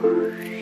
Música